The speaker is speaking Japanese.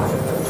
you